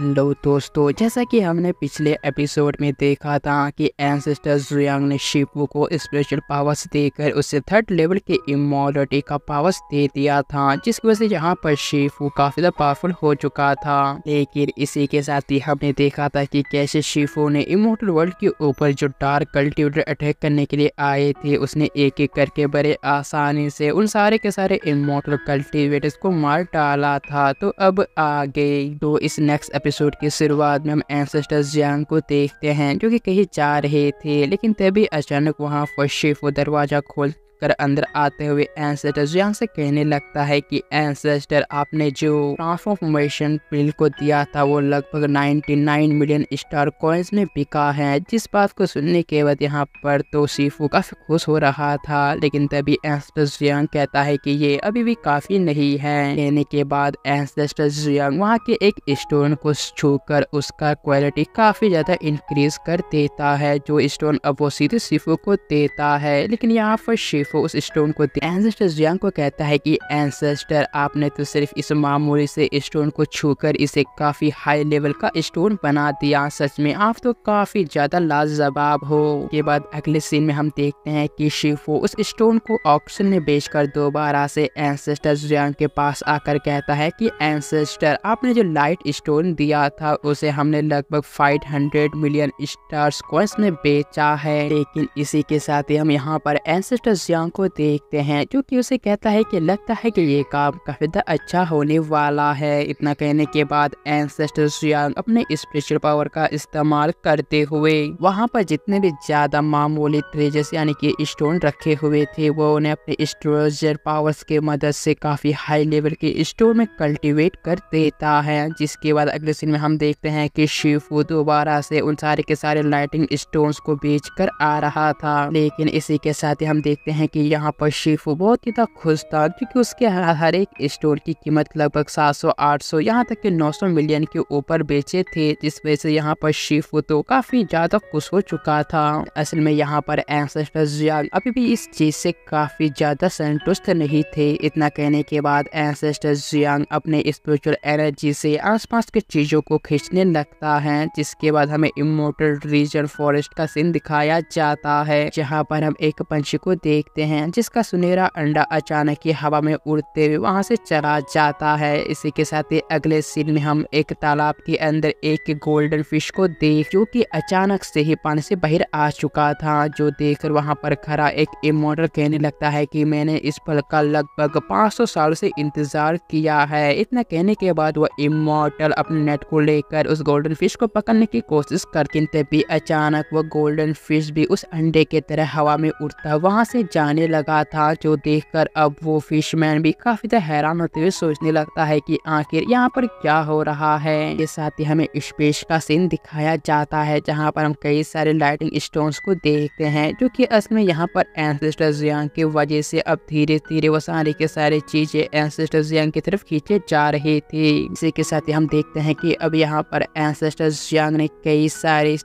Hello दोस्तों, जैसा कि हमने पिछले एपिसोड में देखा था कि एंसेस्टर जुयांग ने शिपू को स्पेशल पावर्स देकर उसे थर्ड लेवल के इमोलिटी का पावर्स दे दिया था जिसकी वजह से यहाँ पर शिफू काफ़ी ज़्यादा पावरफुल हो चुका था। लेकिन इसी के साथ ही हमने देखा था कि कैसे शिफू ने इमोटल वर्ल्ड के ऊपर जो डार्क कल्टिवेटर अटैक करने के लिए आए थे, उसने एक एक करके बड़े आसानी से उन सारे के सारे इमोटल कल्टिवेटर्स को मार डाला था। तो अब आगे तो इस नेक्स्ट की शुरुआत में हम एंसेस्टर्स जियांग को देखते हैं, जो कि कहीं जा रहे थे, लेकिन तभी अचानक वहाँ पर शिफ वो दरवाज़ा खोल कर अंदर आते हुए एंसेस्टर जियांग से कहने लगता है कि एंसेस्टर आपने जो ट्रांसफॉर्मेशन पिल को दिया था, वो लगभग 99 मिलियन स्टार कॉइन्स में बिका है। जिस बात को सुनने के बाद यहाँ पर तो सीफू काफ़ी खुश हो रहा था, लेकिन तभी एंसेस्टर जियांग कहता है कि ये अभी भी काफ़ी नहीं है। कहने के बाद एंसेस्टर जियांग वहाँ के एक स्टोन को छूकर उसका क्वालिटी काफ़ी ज़्यादा इंक्रीज कर देता है, जो स्टोन अब वो सीधे सीफू को देता है। लेकिन यहाँ पर शिफ वो उस स्टोन को एंसेस्टर जियांग को कहता है कि एंसेस्टर आपने तो सिर्फ़ इस मामूली से स्टोन को छूकर इसे काफ़ी हाई लेवल का स्टोन बना दिया। सच में, आप तो काफ़ी ज़्यादा लाजवाब हो। के बाद अगले सीन में हम देखते हैं कि शिफो उस स्टोन को ऑक्शन में बेचकर दोबारा से एंसेस्टर जियांग के पास आकर कहता है कि एंसेस्टर आपने जो लाइट स्टोन दिया था, उसे हमने लगभग 500 मिलियन स्टार्स कॉइंस में बेचा है। लेकिन इसी के साथ ही हम यहाँ पर एंसेस्टर जियांग को देखते हैं जो कि उसे कहता है कि लगता है कि ये काम काफ़ी अच्छा होने वाला है। इतना कहने के बाद एंसेस्टर जियांग अपने स्पेशल पावर का इस्तेमाल करते हुए, वहाँ पर जितने भी ज़्यादा मामूली ट्रेजर्स यानी कि स्टोन रखे हुए थे, वो उन्हें अपने स्ट्रोजर पावर्स के मदद से काफ़ी हाई लेवल के स्टोन में कल्टीवेट कर देता है। जिसके बाद अगले सीन में हम देखते हैं कि शिफू दोबारा से उन सारे के सारे लाइटिंग स्टोन्स को बेच कर आ रहा था। लेकिन इसी के साथ ही हम देखते हैं कि यहाँ पर शिफू बहुत ही ज़्यादा खुश था, क्योंकि उसके हर एक स्टोर की कीमत लगभग 700 800 यहाँ तक कि 900 मिलियन के ऊपर बेचे थे, जिस वजह से यहाँ पर शिफू तो काफ़ी ज़्यादा खुश हो चुका था। असल में यहाँ पर एंसेस्टर जियांग अभी भी इस चीज़ से काफ़ी ज़्यादा संतुष्ट नहीं थे। इतना कहने के बाद एंसेस्टर जियांग अपने स्पिरिचुअल एनर्जी से आसपास के चीज़ों को खींचने लगता है, जिसके बाद हमें इमोटल रीजन फॉरेस्ट का सीन दिखाया जाता है, जहाँ पर हम एक पंछी को देखते हैं, जिसका सुनहरा अंडा अचानक ही हवा में उड़ते हुए वहाँ से चला जाता है। इसी के साथ ही अगले सीन में हम एक तालाब के अंदर एक गोल्डन फ़िश को देख, जो कि अचानक से ही पानी से बाहर आ चुका था, जो देखकर वहाँ पर खड़ा एक इमोटल कहने लगता है कि मैंने इस पल का लगभग 500 साल से इंतज़ार किया है। इतना कहने के बाद वह इमोटल अपने नेट को लेकर उस गोल्डन फ़िश को पकड़ने की कोशिश करती तभी अचानक वह गोल्डन फ़िश भी उस अंडे की तरह हवा में उड़ता वहाँ से जाने लगा था, जो देखकर अब वो फिशमैन भी काफ़ी ज़्यादा हैरान होते हुए सोचने लगता है कि आखिर यहाँ पर क्या हो रहा है। ये साथ ही हमें स्पेस का सीन दिखाया जाता है, जहाँ पर हम कई सारे लाइटिंग स्टोन्स को देखते हैं, जो कि असल में यहाँ पर एंसेस्टर जियांग की वजह से अब धीरे धीरे वो सारे के सारे चीज़ें एंसेस्टर जियांग की तरफ़ खींचे जा रहे थे। इसी के साथ ही हम देखते हैं कि अब यहाँ पर एंसेस्टर जियांग ने कई सारे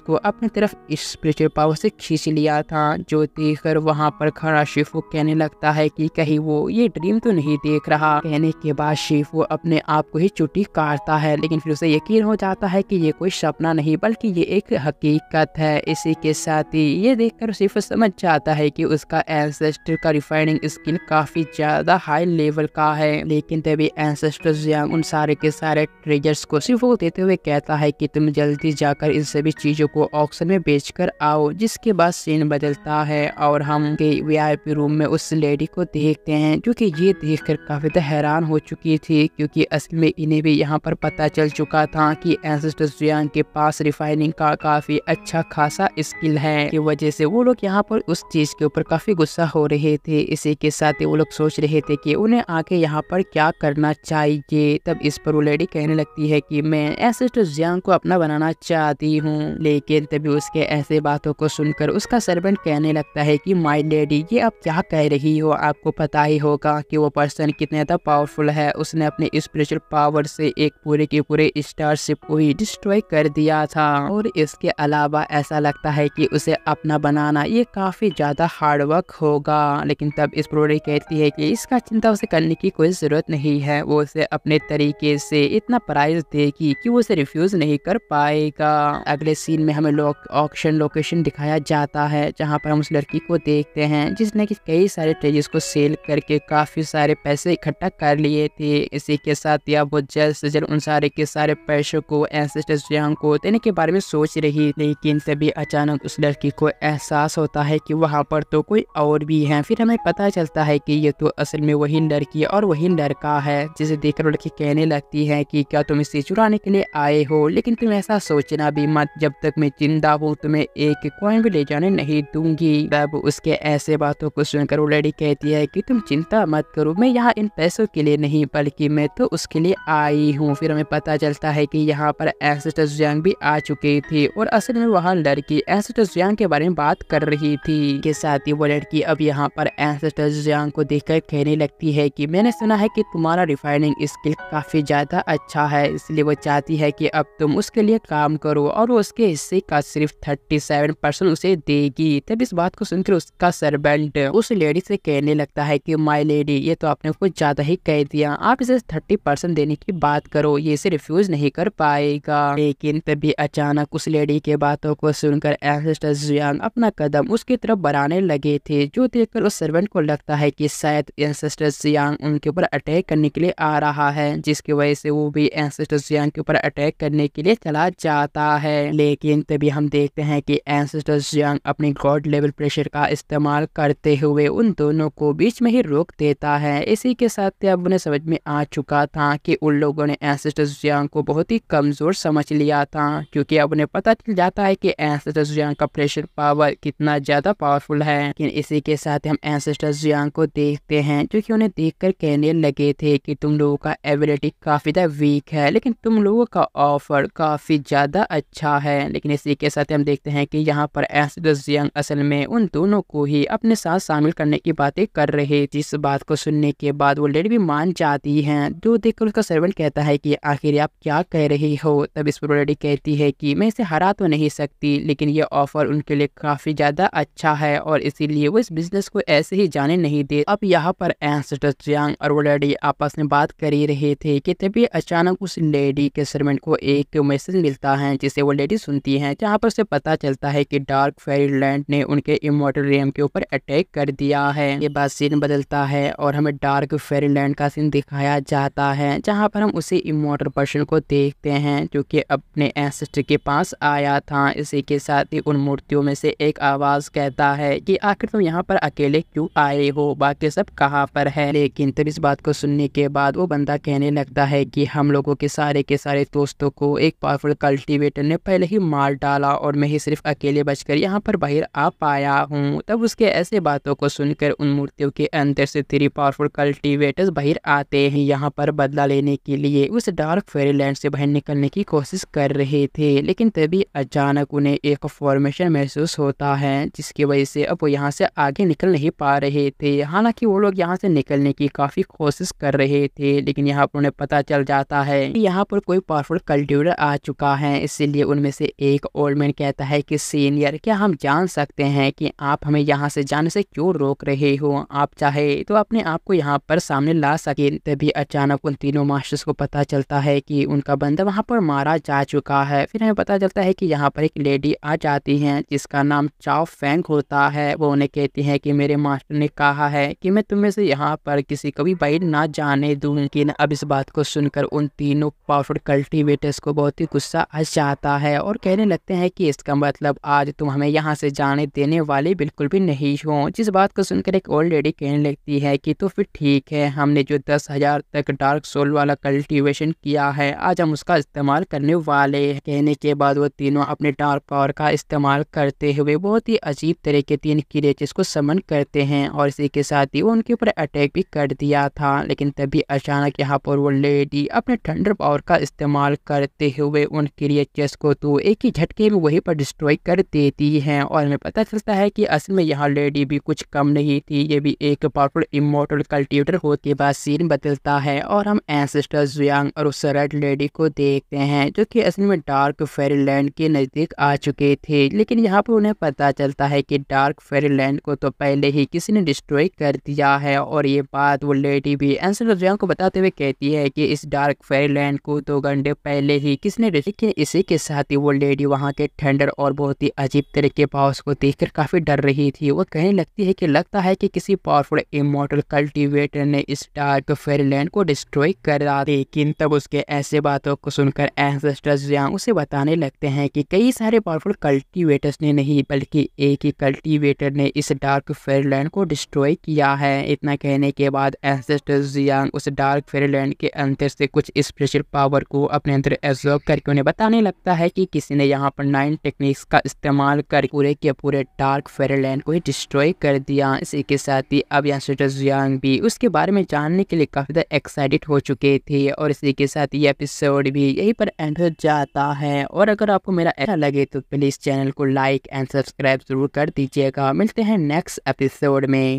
को अपनी तरफ़ स्पिरिचुअल पावर से खींच लिया था, जो देखकर वहाँ पर खड़ा शिफू कहने लगता है कि कहीं वो ये ड्रीम तो नहीं देख रहा। कहने के बाद शिफू अपने आप को ही चुटी काटता है, लेकिन फिर उसे यकीन हो जाता है कि ये कोई सपना नहीं, बल्कि ये एक हकीकत है। इसी के साथ ही ये देखकर सिर्फ़ समझ जाता है कि उसका एंसेस्टर का रिफाइनिंग स्किल काफ़ी ज़्यादा हाई लेवल का है। लेकिन तभी एंसेस्टर जियांग उन सारे के सारे ट्रेजर्स को सिर्फ़ देते हुए कहता है कि तुम जल्दी जाकर इन सभी चीज़ों को ऑक्शन में बेच कर आओ, जिसके बाद सीन बदलता है और हम के वीआईपी रूम में उस लेडी को देखते हैं, जो कि ये देखकर काफ़ी हैरान हो चुकी थी, क्योंकि असल में इन्हें भी यहाँ पर पता चल चुका था कि एंसेस्टर जियांग के पास रिफाइनिंग का काफ़ी अच्छा खासा स्किल है। की वजह से वो लोग यहाँ पर उस चीज़ के ऊपर काफ़ी गुस्सा हो रहे थे। इसी के साथ वो लोग सोच रहे थे कि उन्हें आके यहाँ पर क्या करना चाहिए। तब इस पर वो लेडी कहने लगती है कि, मैं एंसेस्टर जियांग को अपना बनाना चाहती हूँ। लेकिन तभी उसके ऐसे बातों को सुनकर उसका सर्वेंट कहने लगता है कि माई लेडी ये आप क्या कह रही हो? आपको पता ही होगा कि वो पर्सन कितने ज़्यादा पावरफुल है। उसने अपने स्पिरिचुअल पावर से एक पूरे के पूरे स्टारशिप को ही डिस्ट्रॉय कर दिया था। और इसके अलावा ऐसा लगता है कि उसे अपना बनाना ये काफ़ी ज़्यादा हार्ड वर्क होगा। लेकिन तब इस प्रोडी कहती है कि इसका चिंता उसे करने की कोई ज़रूरत नहीं है। वो उसे अपने तरीके से इतना प्राइज देगी कि वो उसे रिफ्यूज़ नहीं कर पाएगा। अगले सीन में हमें लोग ऑक्शन लोकेशन दिखाया जाता है, जहाँ पर हम उस लड़की को देखते जिसने कि कई सारे ट्रेजेस को सेल करके काफ़ी सारे पैसे इकट्ठा कर लिए थे। इसी के साथ या वो जल्द से जल्द उन सारे के सारे पैसों को एंसेस्टर्स को देने के बारे में सोच रही लेकिन तभी अचानक उस लड़की को एहसास होता है कि वहाँ पर तो कोई और भी है। फिर हमें पता चलता है कि ये तो असल में वही लड़की और वही लड़का है, जिसे देखकर लड़की कहने लगती है कि, क्या तुम इसे चुराने के लिए आए हो? लेकिन तुम ऐसा सोचना भी मत, जब तक मैं ज़िंदा हूँ, तुम्हें एक कॉइन भी ले जाने नहीं दूँगी। तब उसके ऐसे बातों को सुनकर वो लड़की कहती है कि तुम चिंता मत करो, मैं यहाँ इन पैसों के लिए नहीं, बल्कि मैं तो उसके लिए आई हूँ। फिर हमें पता चलता है कि यहाँ पर एंसेस्टर्स जंग भी आ चुकी थी और असल में वहाँ लड़की एंसेस्टर्स जंग के बारे में बात कर रही थी। के साथ ही वो लड़की अब यहाँ पर एंसेस्टर्स जंग को देखकर कहने लगती है कि मैंने सुना है कि तुम्हारा रिफाइनिंग स्किल काफ़ी ज़्यादा अच्छा है, इसलिए वो चाहती है कि अब तुम उसके लिए काम करो और वो उसके हिस्से का सिर्फ़ थर्टी सेवन परसेंट उसे देगी। तब इस बात को सुनकर उसका सर्वेंट उस लेडी से कहने लगता है कि माई लेडी ये तो आपने कुछ ज़्यादा ही कह दिया। आप इसे थर्टी परसेंट देने की बात करो। ये इसे रिफ्यूज नहीं कर पाएगा। लेकिन तभी अचानक उस लेडी के बातों को सुनकर एंसेस्टर जुआंग अपना कदम उसकी तरफ़ बढ़ाने लगे थे, जो देखकर उस सर्वेंट को लगता है कि शायद एंसेस्टर्स उनके ऊपर अटैक करने के लिए आ रहा है, जिसकी वजह से वो भी एंसेस्टर्स के ऊपर अटैक करने के लिए चला जाता है। लेकिन तभी हम देखते हैं कि एंसेस्टर्स अपने गॉड लेवल प्रेशर का इस्तेमाल करते हुए उन दोनों को बीच में ही रोक देता है। इसी के साथ अब उन्हें समझ में आ चुका था कि उन लोगों ने एंसेस्टर्स को बहुत ही कमज़ोर समझ लिया था, क्योंकि अब उन्हें पता चल जाता है कि एंसेस्टर्स का प्रेशर पावर कितना ज़्यादा पावरफुल है। लेकिन इसी के साथ हम एंसेस्टर्स को देखते हैं, जो कि उन्हें देखकर कहने लगे थे कि तुम लोगों का एबिलिटी काफ़ी ज़्यादा वीक है, लेकिन तुम लोगों का ऑफ़र काफ़ी ज़्यादा अच्छा है। लेकिन इसी के साथ हम देखते हैं कि यहाँ पर एंसेस्टर्स असल में उन दोनों को ही अपने साथ शामिल करने की बातें कर रहे जिस बात को सुनने के बाद वो लेडी भी मान जाती हैं। जो देखकर उसका सर्वेंट कहता है कि, आखिर आप क्या कह रही हो? तब इस पर लेडी कहती है कि, मैं इसे हरा तो नहीं सकती, लेकिन ये ऑफ़र उनके लिए काफ़ी ज़्यादा अच्छा है और इसीलिए वो इस बिज़नेस को ऐसे ही जाने नहीं दे। अब यहाँ पर एंस्टर्स और वो लेडी आपस में बात कर ही रहे थे कि तभी अचानक उस लेडी के सर्वेंट को एक मैसेज मिलता है, जिसे वो लेडी सुनती है, जहाँ पर उसे पता चलता है कि डार्क फेरीलैंड ने उनके इमोटल रियम के ऊपर अटैक कर दिया है। ये बात सीन बदलता है और हमें डार्क फेरीलैंड का सीन दिखाया जाता है, जहाँ पर हम उसे इमोटल पर्सन को देखते हैं, जो कि अपने एंसेस्टर के पास आया था। इसी के साथ ही उन मूर्तियों में से एक आवाज़ कहता है कि, आखिर तुम यहाँ पर अकेले क्यों आए हो? बाकी सब कहाँ पर है? लेकिन तब इस बात को सुनने के बाद वो बंदा कहने लगता है कि, हम लोगों के सारे के सारे दोस्तों को एक पावरफुल कल्टीवेटर ने पहले ही मार डाला और मैं ही सिर्फ़ अकेले बचकर यहाँ पर बाहर आ पाया हूँ। तब उसके ऐसे बातों को सुनकर उन मूर्तियों के अंदर से थ्री पावरफुल कल्टीवेटर्स बाहर आते हैं। यहाँ पर बदला लेने के लिए उस डार्क फेरीलैंड से बाहर निकलने की कोशिश कर रहे थे, लेकिन तभी अचानक उन्हें एक फॉर्मेशन महसूस होता है, जिसकी वजह से अब वो यहाँ से आगे निकल नहीं पा रहे थे। हालाँकि वो लोग यहाँ से निकलने की काफ़ी कोशिश कर रहे थे, लेकिन यहाँ पर उन्हें पता चल जाता है कि यहाँ पर कोई पावरफुल कल्टिवेटर आ चुका है। इसीलिए उनमें से एक ओल्ड मैन कहता है कि सीनियर क्या हम जान सकते हैं कि आप हमें यहाँ से जाने से क्यों रोक रहे हो? आप चाहे तो अपने आप को यहाँ पर सामने ला सके। तभी अचानक उन तीनों मास्टर्स को पता चलता है कि उनका बंदा वहाँ पर मारा जा चुका है। फिर हमें पता चलता है कि यहाँ पर एक लेडी आ जाती है, जिसका नाम चाओ फैंक होता है। वो उन्हें कहती है कि मेरे मास्टर ने कहा है कि मैं तुम्हें से यहाँ पर किसी को भी बाइट ना जाने दूँ। लेकिन अब इस बात को सुनकर उन तीनों पावरफुल कल्टीवेटर्स को बहुत ही गुस्सा आ जाता है और कहने लगते हैं कि इसका मतलब आज तुम हमें यहाँ से जाने देने वाले बिल्कुल भी नहीं हो, जिस बात को सुनकर एक ओल्ड लेडी कहने लगती है कि तो फिर ठीक है, हमने जो दस हज़ार तक डार्क सोल वाला कल्टीवेशन किया है, आज हम उसका इस्तेमाल करने वाले कहने के बाद वो तीनों अपने डार्क पावर का इस्तेमाल करते हुए बहुत ही अजीब तरह के तीन क्रिएचर्स को समन करते हैं और इसी के साथ ही वो उनके ऊपर अटैक भी कर दिया था। लेकिन तभी अचानक यहाँ पर वो लेडी अपने थंडर पावर का इस्तेमाल करते हुए उन क्रिएचर्स को तो एक ही झटके में वहीं पर डिस्ट्रॉय कर देती है और हमें पता चलता है कि असल में यहाँ लेडी भी कुछ कम नहीं थी। ये भी एक पावरफुल इमोटल कल्टिवेटर के बाद सीन बदलता है और हम एंसेस्टर जुयांग और उस रेड लेडी को देखते हैं जो कि असल में डार्क फेरीलैंड के नज़दीक आ चुके थे। लेकिन यहाँ पर उन्हें पता चलता है कि डार्क फेरीलैंड को तो पहले ही किसी ने डिस्ट्रॉय कर दिया है और ये बात वो लेडी भी एंसेस्टर जुयांग को बताते हुए कहती है कि इस डार्क फेरीलैंड को दो घंटे पहले ही किसने लेकिन इसी के साथ ही वो लेडी वहाँ के ठंडर और बहुत ही अजीब तरह के पावर्स को देखकर काफ़ी डर रही थी। वो कहने लगती है कि लगता है कि किसी पावरफुल इमोटल कल्टिवेटर ने इस डार्क फेरीलैंड को डिस्ट्रॉय कर लेकिन तब उसके ऐसे बातों को सुनकर एंसेस्टर्स उसे बताने लगते हैं कि कई सारे पावरफुल कल्टिवेटर्स ने नहीं, बल्कि एक ही कल्टिवेटर ने इस डार्क फेरीलैंड को डिस्ट्रॉय किया है। इतना कहने के बाद एंसेस्टर्स उस डार्क फेरीलैंड के अंदर से कुछ स्पेशल पावर को अपने अंदर एब्जॉर्व करके उन्हें बताने लगता है कि किसी ने यहाँ पर नाइन टेक्निक्स का इस्तेमाल कर पूरे के पूरे डार्क फेरीलैंड को ही डिस्ट्रॉय कर दिया। इसी के साथ ही अब यहाँ भी उसके बारे में जानने के लिए काफ़ी ज़्यादा एक्साइटेड हो चुके थे और इसी के साथ ये एपिसोड भी यहीं पर एंड हो जाता है। और अगर आपको मेरा ऐसा लगे तो प्लीज़ चैनल को लाइक एंड सब्सक्राइब ज़रूर कर दीजिएगा। मिलते हैं नेक्स्ट एपिसोड में।